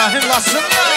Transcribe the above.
Ibrahim Lasın.